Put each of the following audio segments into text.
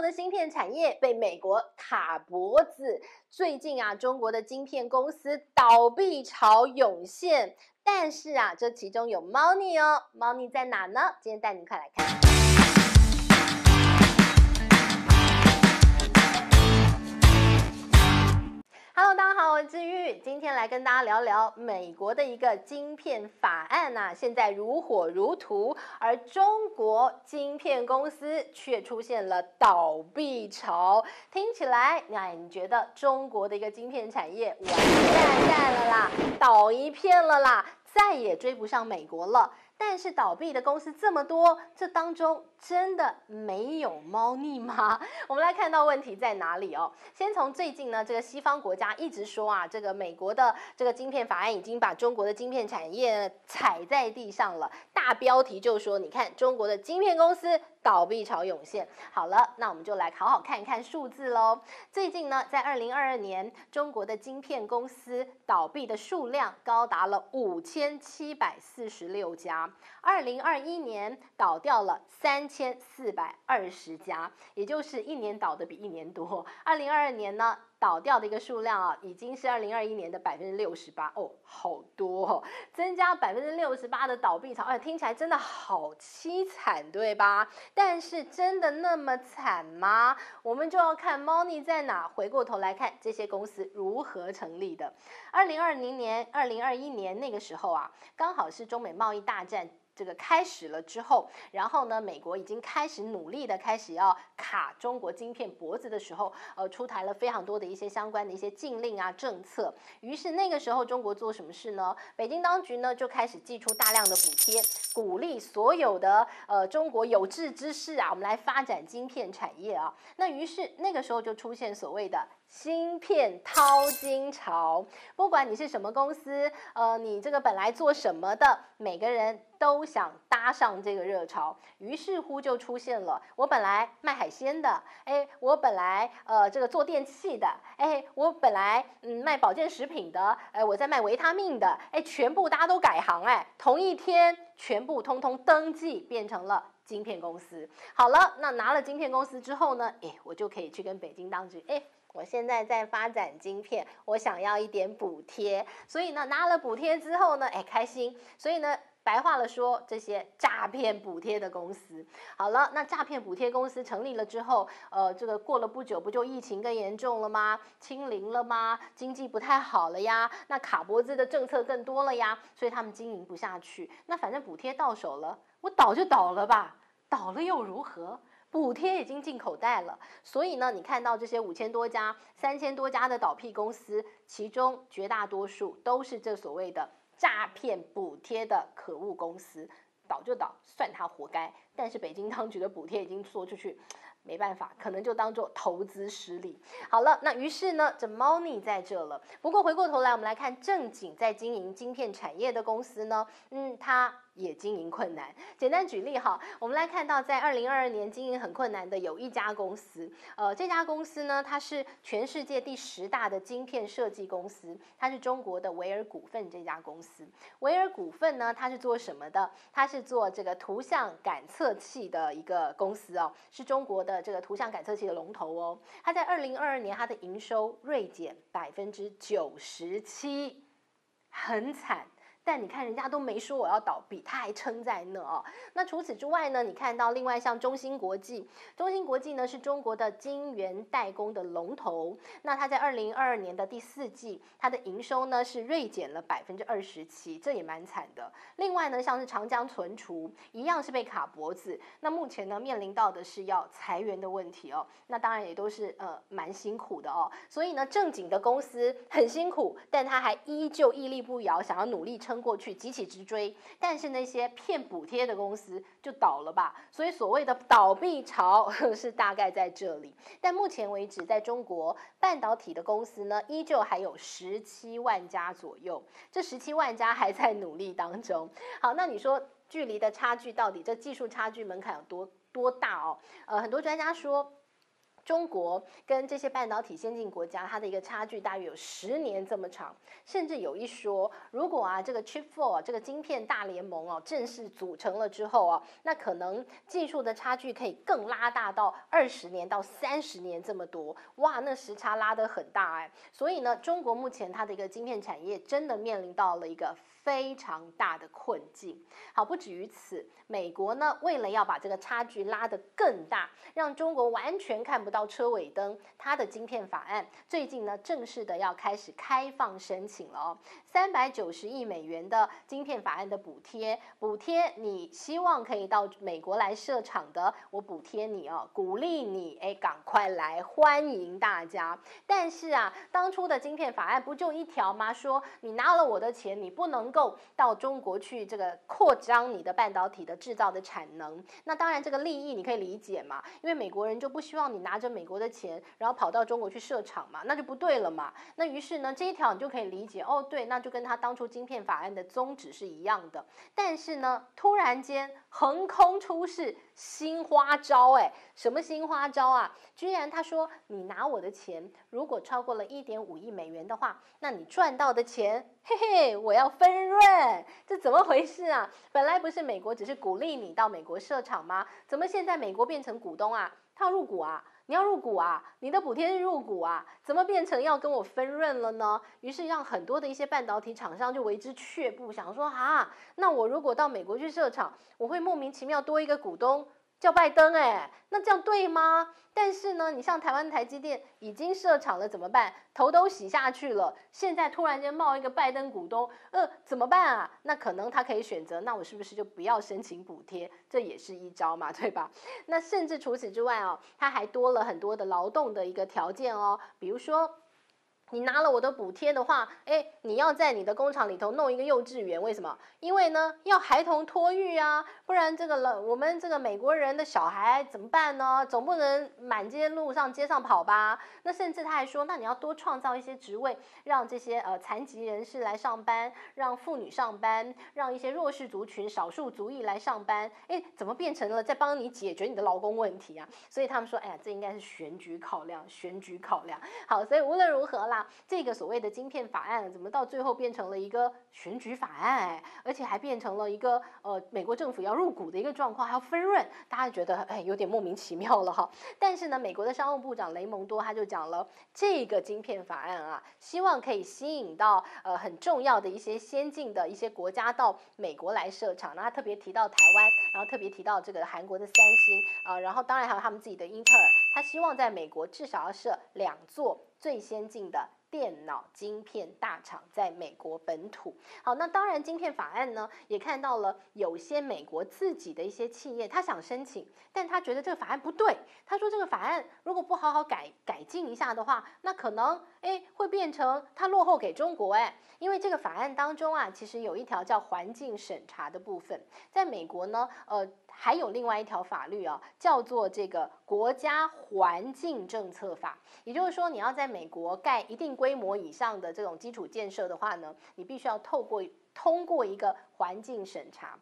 的芯片产业被美国卡脖子。最近啊，中国的晶片公司倒闭潮涌现，但是啊，这其中有猫腻哦。猫腻在哪呢？今天带您快来看。Hello，大家好，我是治愈，今天来跟大家聊聊美国的一个晶片法案呐，现在如火如荼，而中国晶片公司却出现了倒闭潮，听起来，哎，你觉得中国的一个晶片产业完蛋蛋了啦，倒一片了啦，再也追不上美国了。但是倒闭的公司这么多，这当中真的没有猫腻吗？我们来看到问题在哪里哦。先从最近呢，这个西方国家一直说啊，这个美国的这个晶片法案已经把中国的晶片产业踩在地上了。大标题就说，你看中国的晶片公司倒闭潮涌现。好了，那我们就来好好看一看数字喽。最近呢，在二零二二年，中国的晶片公司倒闭的数量高达了五千七百四十六家。二零二一年倒掉了三千四百二十家，也就是一年倒的比一年多。二零二二年呢？倒掉的一个数量啊，已经是二零二一年的百分之六十八哦，好多哦，增加百分之六十八的倒闭潮，哎，听起来真的好凄惨，对吧？但是真的那么惨吗？我们就要看猫腻在哪。回过头来看这些公司如何成立的。二零二零年、二零二一年那个时候啊，刚好是中美贸易大战。这个开始了之后，然后呢，美国已经开始努力的开始要卡中国晶片脖子的时候，呃，出台了非常多的一些相关的一些禁令啊政策。于是那个时候，中国做什么事呢？北京当局呢就开始寄出大量的补贴，鼓励所有的呃中国有志之士啊，我们来发展晶片产业啊。那于是那个时候就出现所谓的。芯片淘金潮，不管你是什么公司，呃，你这个本来做什么的，每个人都想搭上这个热潮，于是乎就出现了。我本来卖海鲜的，哎，我本来呃这个做电器的，哎，我本来嗯卖保健食品的，哎，我在卖维他命的，哎，全部大家都改行，哎，同一天全部通通登记变成了晶片公司。好了，那拿了晶片公司之后呢，哎，我就可以去跟北京当局，哎。我现在在发展晶片，我想要一点补贴，所以呢，拿了补贴之后呢，哎，开心。所以呢，白话了说，这些诈骗补贴的公司，好了，那诈骗补贴公司成立了之后，呃，这个过了不久，不就疫情更严重了吗？清零了吗？经济不太好了呀，那卡脖子的政策更多了呀，所以他们经营不下去。那反正补贴到手了，我倒就倒了吧，倒了又如何？补贴已经进口袋了，所以呢，你看到这些五千多家、三千多家的倒闭公司，其中绝大多数都是这所谓的诈骗补贴的可恶公司，倒就倒，算他活该。但是北京当局的补贴已经说出去。没办法，可能就当做投资失利。好了，那于是呢，这猫腻在这了。不过回过头来，我们来看正经在经营晶片产业的公司呢，嗯，它也经营困难。简单举例哈，我们来看到在二零二二年经营很困难的有一家公司，呃，这家公司呢，它是全世界第十大的晶片设计公司，它是中国的维尔股份这家公司。维尔股份呢，它是做什么的？它是做这个图像感测器的一个公司哦，是中国的。这个图像感测器的龙头哦，它在二零二二年它的营收锐减百分之九十七，很惨。但你看，人家都没说我要倒闭，他还撑在那哦。那除此之外呢？你看到另外像中芯国际，中芯国际呢是中国的晶圆代工的龙头。那它在二零二二年的第四季，它的营收呢是锐减了百分之二十七，这也蛮惨的。另外呢，像是长江存储一样是被卡脖子，那目前呢面临到的是要裁员的问题哦。那当然也都是呃蛮辛苦的哦。所以呢，正经的公司很辛苦，但他还依旧屹立不摇，想要努力撑。过去，急起直追，但是那些骗补贴的公司就倒了吧。所以所谓的倒闭潮 是大概在这里。但目前为止，在中国半导体的公司呢，依旧还有十七万家左右。这十七万家还在努力当中。好，那你说距离的差距到底这技术差距门槛有多多大哦？呃，很多专家说。中国跟这些半导体先进国家，它的一个差距大约有十年这么长，甚至有一说，如果啊这个 Chip Four 这个晶片大联盟哦正式组成了之后啊，那可能技术的差距可以更拉大到二十年到三十年这么多，哇，那时差拉得很大哎，所以呢，中国目前它的一个晶片产业真的面临到了一个。非常大的困境。好，不止于此，美国呢，为了要把这个差距拉得更大，让中国完全看不到车尾灯，它的晶片法案最近呢，正式的要开始开放申请了哦。三百九十亿美元的晶片法案的补贴，补贴你希望可以到美国来设厂的，我补贴你哦，鼓励你，哎，赶快来，欢迎大家。但是啊，当初的晶片法案不就一条吗？说你拿了我的钱，你不能够到中国去这个扩张你的半导体的制造的产能，那当然这个利益你可以理解嘛，因为美国人就不希望你拿着美国的钱，然后跑到中国去设厂嘛，那就不对了嘛。那于是呢，这一条你就可以理解哦，对，那就跟他当初晶片法案的宗旨是一样的。但是呢，突然间横空出世新花招，哎，什么新花招啊？居然他说你拿我的钱，如果超过了一点五亿美元的话，那你赚到的钱，嘿嘿，我要分。润，这怎么回事啊？本来不是美国只是鼓励你到美国设厂吗？怎么现在美国变成股东啊？他要入股啊？你要入股啊？你的补贴是入股啊？怎么变成要跟我分润了呢？于是让很多的一些半导体厂商就为之却步，想说啊，那我如果到美国去设厂，我会莫名其妙多一个股东。叫拜登哎，那这样对吗？但是呢，你像台湾台积电已经设厂了，怎么办？头都洗下去了，现在突然间冒一个拜登股东，呃，怎么办啊？那可能他可以选择，那我是不是就不要申请补贴？这也是一招嘛，对吧？那甚至除此之外哦，他还多了很多的劳动的一个条件哦，比如说。你拿了我的补贴的话，哎，你要在你的工厂里头弄一个幼稚园，为什么？因为呢，要孩童托育啊，不然这个了，我们这个美国人的小孩怎么办呢？总不能满街路上街上跑吧？那甚至他还说，那你要多创造一些职位，让这些呃残疾人士来上班，让妇女上班，让一些弱势族群、少数族裔来上班。哎，怎么变成了在帮你解决你的劳工问题啊？所以他们说，哎呀，这应该是选举考量，选举考量。好，所以无论如何啦。这个所谓的晶片法案，怎么到最后变成了一个选举法案？而且还变成了一个呃，美国政府要入股的一个状况，还要分润，大家觉得哎，有点莫名其妙了哈。但是呢，美国的商务部长雷蒙多他就讲了，这个晶片法案啊，希望可以吸引到呃很重要的一些先进的一些国家到美国来设厂。那他特别提到台湾，然后特别提到这个韩国的三星啊，然后当然还有他们自己的英特尔，他希望在美国至少要设两座最先进的。电脑晶片大厂在美国本土，好，那当然晶片法案呢，也看到了有些美国自己的一些企业，他想申请，但他觉得这个法案不对，他说这个法案如果不好好改改进一下的话，那可能哎会变成他落后给中国哎，因为这个法案当中啊，其实有一条叫环境审查的部分，在美国呢，呃。还有另外一条法律啊，叫做这个国家环境政策法。也就是说，你要在美国盖一定规模以上的这种基础建设的话呢，你必须要透过通过一个环境审查。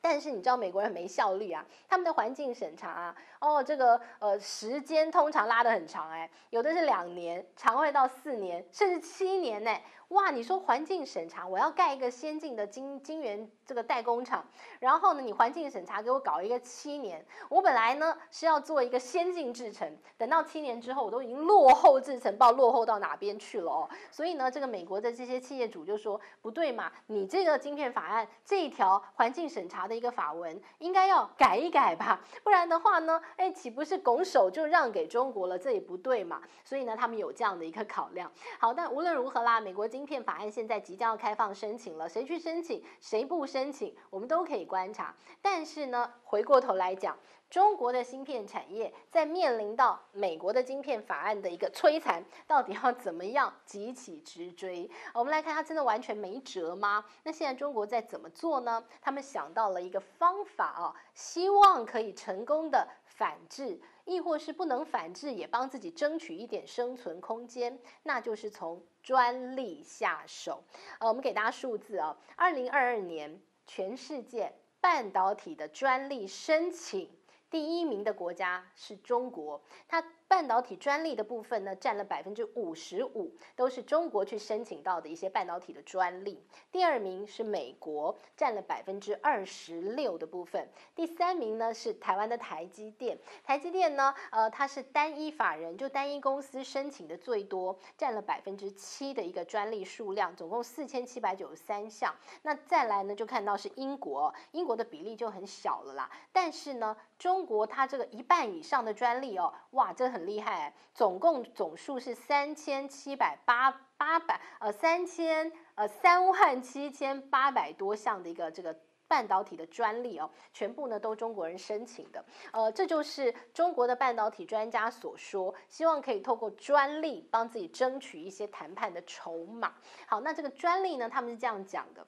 但是你知道美国人没效率啊，他们的环境审查啊，哦，这个呃时间通常拉得很长哎，有的是两年，常会到四年，甚至七年呢。哇，你说环境审查，我要盖一个先进的晶晶圆这个代工厂，然后呢，你环境审查给我搞一个七年，我本来呢是要做一个先进制程，等到七年之后，我都已经落后制程，不知道落后到哪边去了哦。所以呢，这个美国的这些企业主就说不对嘛，你这个晶片法案这一条环境审查的一个法文应该要改一改吧，不然的话呢，哎，岂不是拱手就让给中国了？这也不对嘛。所以呢，他们有这样的一个考量。好，但无论如何啦，美国晶片法案现在即将要开放申请了，谁去申请，谁不申请，我们都可以观察。但是呢，回过头来讲，中国的芯片产业在面临到美国的晶片法案的一个摧残，到底要怎么样急起直追？我们来看，它真的完全没辙吗？那现在中国在怎么做呢？他们想到了一个方法啊，希望可以成功的反制。亦或是不能反制，也帮自己争取一点生存空间，那就是从专利下手。呃，我们给大家数字啊，二零二二年全世界半导体的专利申请第一名的国家是中国，它半导体专利的部分呢占了百分之五十五，都是中国去申请到的一些半导体的专利。第二名是美国，占了百分之二十六的部分。第三名呢是台湾的台积电，台积电呢，呃，它是单一法人，就单一公司申请的最多，占了百分之七的一个专利数量，总共四千七百九十三项。那再来呢，就看到是英国，英国的比例就很小了啦，但是呢。中国它这个一半以上的专利哦，哇，这很厉害，总共总数是三千七百八八百呃三千呃三万七千八百多项的一个这个半导体的专利哦，全部呢都中国人申请的，呃，这就是中国的半导体专家所说，希望可以透过专利帮自己争取一些谈判的筹码。好，那这个专利呢，他们是这样讲的。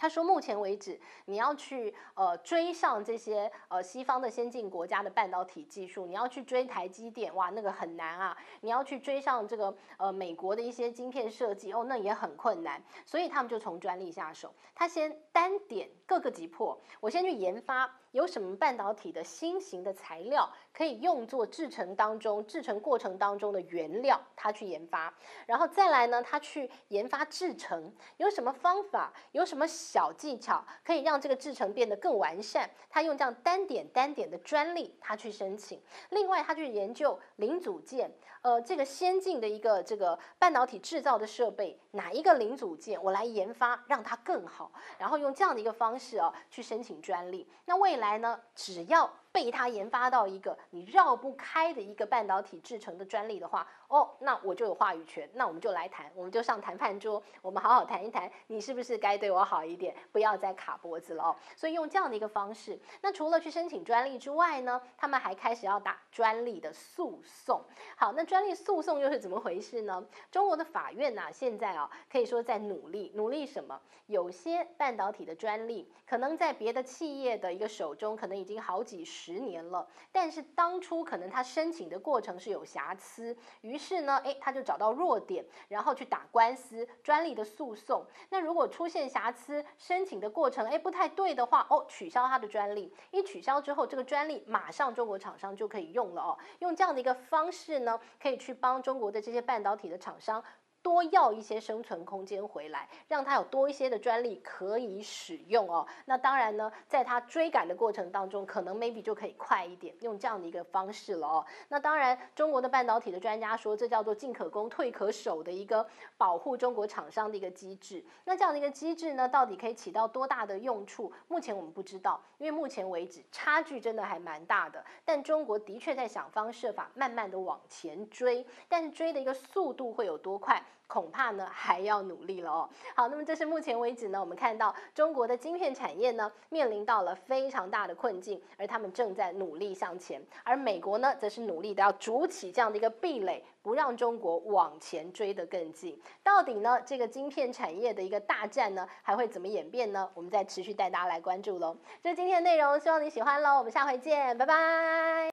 他说，目前为止，你要去呃追上这些呃西方的先进国家的半导体技术，你要去追台积电，哇，那个很难啊！你要去追上这个呃美国的一些晶片设计，哦，那也很困难。所以他们就从专利下手，他先单点各个击破，我先去研发。有什么半导体的新型的材料可以用作制成当中制成过程当中的原料，他去研发，然后再来呢，他去研发制成，有什么方法，有什么小技巧可以让这个制成变得更完善，他用这样单点单点的专利，他去申请。另外，他去研究零组件，呃，这个先进的一个这个半导体制造的设备，哪一个零组件我来研发让它更好，然后用这样的一个方式哦去申请专利。那未来来呢？只要被他研发到一个你绕不开的一个半导体制成的专利的话，哦，那我就有话语权，那我们就来谈，我们就上谈判桌，我们好好谈一谈，你是不是该对我好一点，不要再卡脖子了哦。所以用这样的一个方式，那除了去申请专利之外呢，他们还开始要打专利的诉讼。好，那专利诉讼又是怎么回事呢？中国的法院呐，现在啊，可以说在努力，努力什么？有些半导体的专利可能在别的企业的一个手中，可能已经好几十。十年了，但是当初可能他申请的过程是有瑕疵，于是呢，诶，他就找到弱点，然后去打官司，专利的诉讼。那如果出现瑕疵，申请的过程诶不太对的话，哦，取消他的专利。一取消之后，这个专利马上中国厂商就可以用了哦。用这样的一个方式呢，可以去帮中国的这些半导体的厂商。多要一些生存空间回来，让它有多一些的专利可以使用哦。那当然呢，在它追赶的过程当中，可能 maybe 就可以快一点，用这样的一个方式了哦。那当然，中国的半导体的专家说，这叫做进可攻退可守的一个保护中国厂商的一个机制。那这样的一个机制呢，到底可以起到多大的用处？目前我们不知道，因为目前为止差距真的还蛮大的。但中国的确在想方设法，慢慢的往前追，但是追的一个速度会有多快？恐怕呢还要努力了哦。好，那么这是目前为止呢，我们看到中国的晶片产业呢面临到了非常大的困境，而他们正在努力向前，而美国呢则是努力的要筑起这样的一个壁垒，不让中国往前追得更近。到底呢这个晶片产业的一个大战呢还会怎么演变呢？我们再持续带大家来关注喽。这是今天的内容，希望你喜欢喽。我们下回见，拜拜。